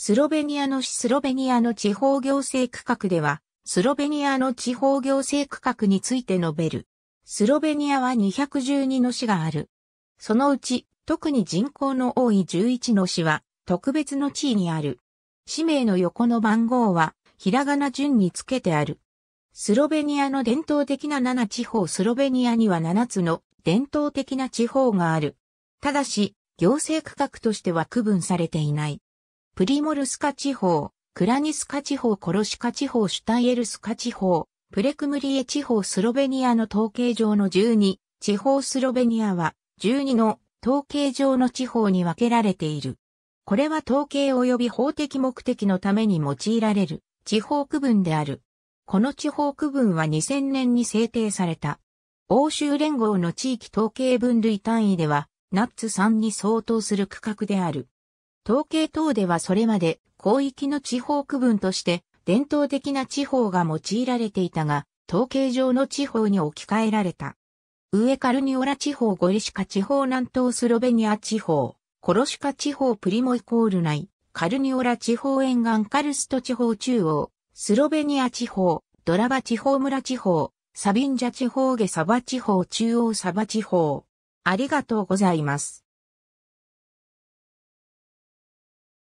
スロベニアの市スロベニアの地方行政区画では、スロベニアの地方行政区画について述べる。スロベニアは212の市がある。そのうち、特に人口の多い11の市は、特別の地位にある。氏名の横の番号は、ひらがな順につけてある。スロベニアの伝統的な7地方スロベニアには7つの伝統的な地方がある。ただし、行政区画としては区分されていない。プリモルスカ地方、クラニスカ地方、コロシカ地方、シュタイエルスカ地方、プレクムリエ地方スロベニアの統計上の12、地方スロベニアは12の統計上の地方に分けられている。これは統計及び法的目的のために用いられる地方区分である。この地方区分は2000年に制定された。欧州連合の地域統計分類単位では、ナッツ3に相当する区画である。統計等ではそれまで広域の地方区分として伝統的な地方が用いられていたが、統計上の地方に置き換えられた。上カルニオラ地方ゴリシカ地方南東スロベニア地方、コロシカ地方プリモイコール内、カルニオラ地方沿岸カルスト地方中央、スロベニア地方、ドラバ地方村地方、サビンジャ地方ゲサバ地方中央サバ地方。ありがとうございます。